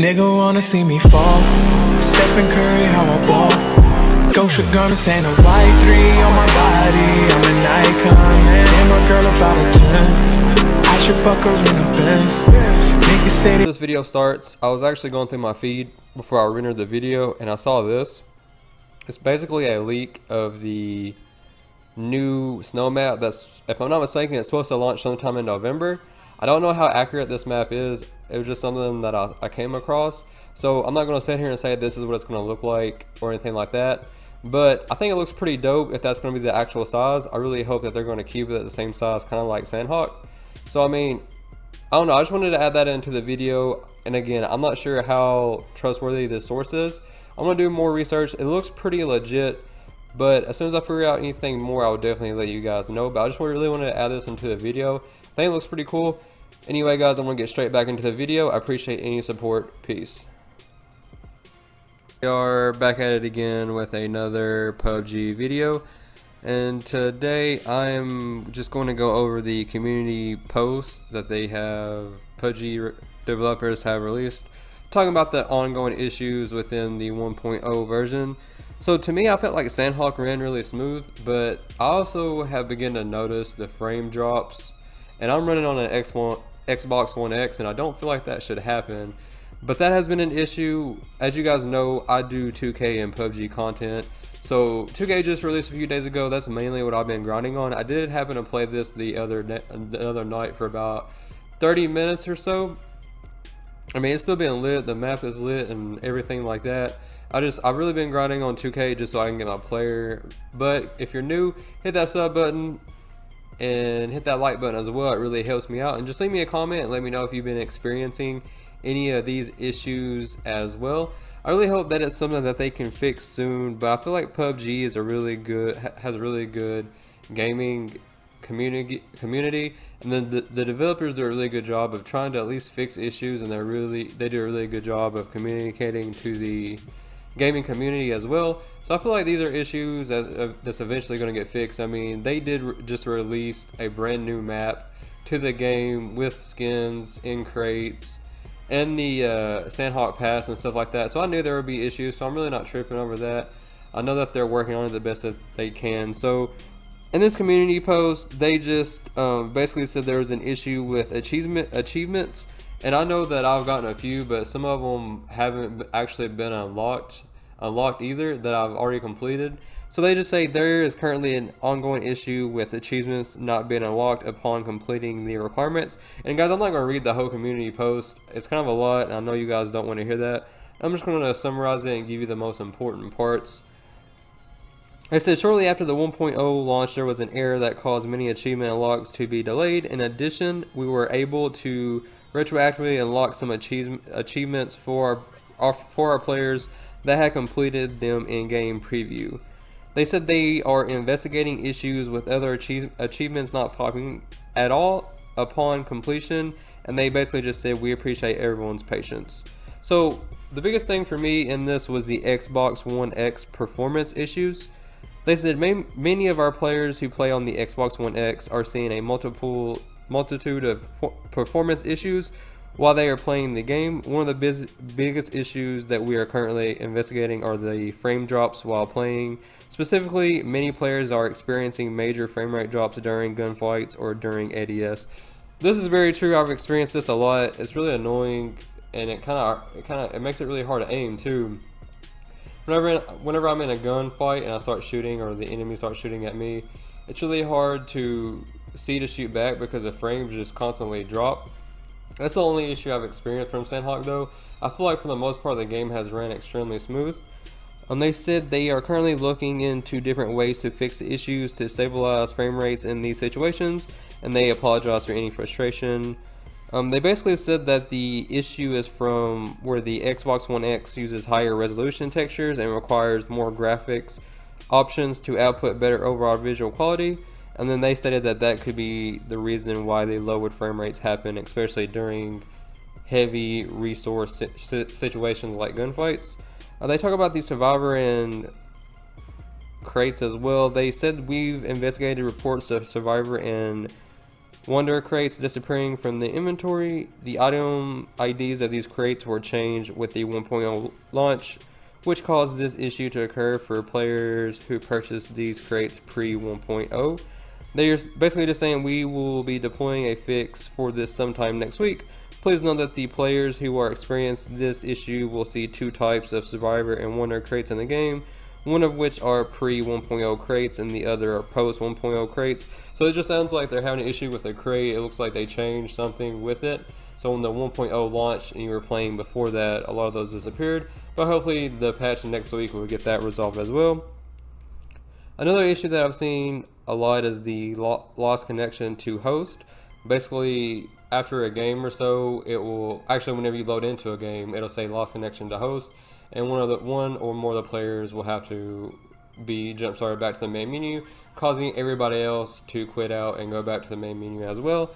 Nigga wanna see me fall. Stephen Curry, how I ball. Gosha garments ain't a white three on my body. I'm an icon, man. And my girl about a 10. I should fuck her in a Benz. Niggas say they this video starts, I was actually going through my feed before I rendered the video and I saw this. It's basically a leak of the new snow map that's, if I'm not mistaken, it's supposed to launch sometime in November. I don't know how accurate this map is. It was just something that I, I came across. So I'm not going to sit here and say this is what it's going to look like or anything like that. But I think it looks pretty dope if that's going to be the actual size. I really hope that they're going to keep it at the same size, kind of like Sanhok. So I mean, I don't know. I just wanted to add that into the video. And again, I'm not sure how trustworthy this source is. I'm going to do more research. It looks pretty legit. But as soon as I figure out anything more, I will definitely let you guys know. But I just really wanted to add this into the video. I think looks pretty cool. Anyway, guys, I'm going to get straight back into the video. I appreciate any support. Peace. We are back at it again with another PUBG video. And today I'm just going to go over the community post that they have, PUBG developers have released, talking about the ongoing issues within the 1.0 version. So to me, I felt like Sanhok ran really smooth, but I also have begun to notice the frame drops. And I'm running on an X1, Xbox One X and I don't feel like that should happen. But that has been an issue. As you guys know, I do 2K and PUBG content. So 2K just released a few days ago. That's mainly what I've been grinding on. I did happen to play this the other the other night for about 30 minutes or so. I mean, it's still being lit. The map is lit and everything like that. I just I've really been grinding on 2K just so I can get my player. But if you're new, hit that sub button and hit that like button as well. It really helps me out. And just leave me a comment and let me know if you've been experiencing any of these issues as well. I really hope that it's something that they can fix soon, but I feel like PUBG is a really good has a really good gaming community community and then the, the developers do a really good job of trying to at least fix issues and they're really they do a really good job of communicating to the gaming community as well so I feel like these are issues uh, that's eventually going to get fixed I mean they did re just release a brand new map to the game with skins in crates and the uh, Sanhok Pass and stuff like that. So I knew there would be issues, so I'm really not tripping over that. I know that they're working on it the best that they can. So in this community post, they just um, basically said there was an issue with achievement achievements. And I know that I've gotten a few, but some of them haven't actually been unlocked, unlocked either that I've already completed. So they just say there is currently an ongoing issue with achievements not being unlocked upon completing the requirements. And guys, I'm not going to read the whole community post. It's kind of a lot, and I know you guys don't want to hear that. I'm just going to summarize it and give you the most important parts. It says shortly after the 1.0 launch, there was an error that caused many achievement unlocks to be delayed. In addition, we were able to retroactively unlock some achieve achievements for for our players that had completed them in game preview. They said they are investigating issues with other achieve achievements not popping at all upon completion, and they basically just said we appreciate everyone's patience. So the biggest thing for me in this was the Xbox One X performance issues. They said many of our players who play on the Xbox One X are seeing a multiple multitude of performance issues while they are playing the game. One of the biggest issues that we are currently investigating are the frame drops while playing. Specifically, many players are experiencing major frame rate drops during gunfights or during ADS. This is very true. I've experienced this a lot. It's really annoying and it kind of it kind of it makes it really hard to aim too. Whenever whenever I'm in a gunfight and I start shooting or the enemy starts shooting at me, it's really hard to see to shoot back because the frames just constantly drop. That's the only issue I've experienced from Sanhok though. I feel like for the most part the game has ran extremely smooth. Um, they said they are currently looking into different ways to fix the issues to stabilize frame rates in these situations and they apologize for any frustration. Um, they basically said that the issue is from where the Xbox One X uses higher resolution textures and requires more graphics options to output better overall visual quality. And then they stated that that could be the reason why the lowered frame rates happen, especially during heavy resource situations like gunfights. Uh, they talk about the survivor and crates as well. They said we've investigated reports of survivor and Wanderer crates disappearing from the inventory. The item IDs of these crates were changed with the 1.0 launch, which caused this issue to occur for players who purchased these crates pre 1.0. They're basically just saying we will be deploying a fix for this sometime next week. Please note that the players who are experiencing this issue will see two types of survivor and Wanderer crates in the game one of which are pre 1.0 crates and the other are post 1.0 crates. So it just sounds like they're having an issue with the crate. It looks like they changed something with it. So when the 1.0 launched and you were playing before that, a lot of those disappeared. But hopefully the patch next week will get that resolved as well. Another issue that I've seen a lot is the lost connection to host. Basically, after a game or so, it will actually whenever you load into a game, it'll say lost connection to host and one of the one or more of the players will have to be jump started back to the main menu, causing everybody else to quit out and go back to the main menu as well.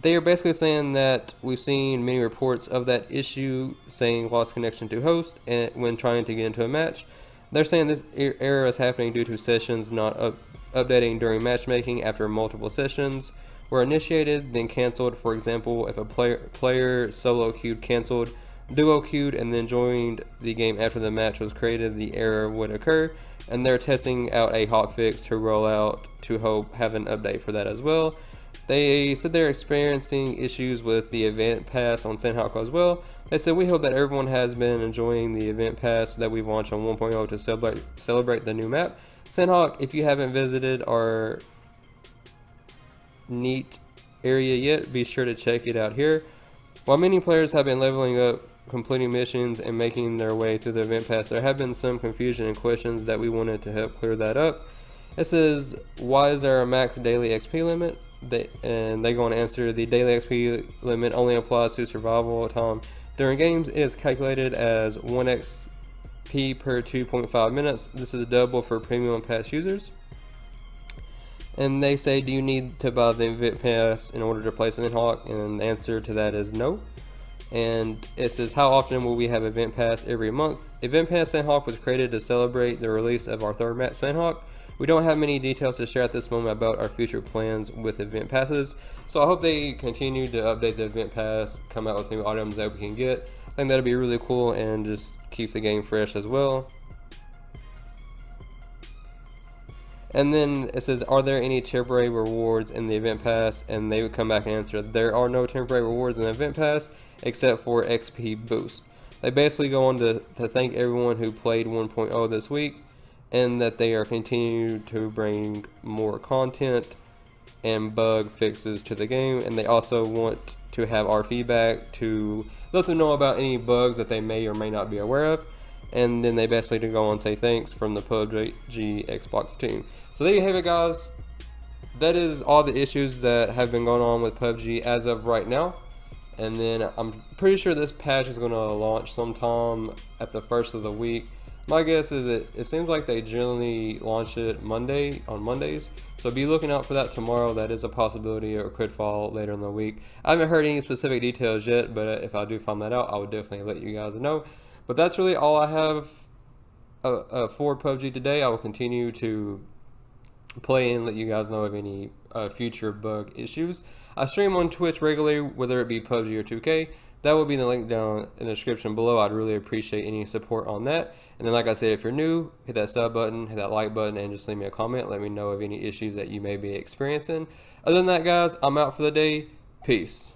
They are basically saying that we've seen many reports of that issue saying lost connection to host and when trying to get into a match. They're saying this error is happening due to sessions not up, updating during matchmaking after multiple sessions were initiated then canceled. For example, if a player, player solo queued canceled duo queued and then joined the game after the match was created, the error would occur. And they're testing out a hotfix to roll out to hope have an update for that as well. They said they're experiencing issues with the event pass on Sanhok as well. They said we hope that everyone has been enjoying the event pass that we've launched on 1.0 to celebrate celebrate the new map. Sanhok, if you haven't visited our neat area yet, be sure to check it out here. While many players have been leveling up completing missions and making their way through the event pass, there have been some confusion and questions that we wanted to help clear that up. It says, why is there a max daily XP limit? They, and they go on to answer, the daily XP limit only applies to survival time. During games, it is calculated as 1 XP per 2.5 minutes. This is a double for premium pass users. And they say, do you need to buy the event pass in order to play Sanhok? And the answer to that is no and it says how often will we have event pass every month event pass sanhok was created to celebrate the release of our third map sanhok we don't have many details to share at this moment about our future plans with event passes so i hope they continue to update the event pass come out with new items that we can get i think that'd be really cool and just keep the game fresh as well And then it says, are there any temporary rewards in the event pass? And they would come back and answer, there are no temporary rewards in the event pass except for XP boost. They basically go on to, to thank everyone who played 1.0 this week and that they are continuing to bring more content and bug fixes to the game and they also want to have our feedback to let them know about any bugs that they may or may not be aware of and then they basically to go and say thanks from the PUBG Xbox team. So there you have it guys. That is all the issues that have been going on with PUBG as of right now. And then I'm pretty sure this patch is going to launch sometime at the first of the week. My guess is it, it seems like they generally launch it Monday on Mondays. So be looking out for that tomorrow. That is a possibility or could fall later in the week. I haven't heard any specific details yet, but if I do find that out, I would definitely let you guys know. But that's really all I have uh, uh, for PUBG today. I will continue to play and let you guys know of any uh, future bug issues. I stream on Twitch regularly, whether it be PUBG or 2K. That will be in the link down in the description below. I'd really appreciate any support on that. And then, like I said, if you're new, hit that sub button, hit that like button, and just leave me a comment. Let me know of any issues that you may be experiencing. Other than that, guys, I'm out for the day. Peace.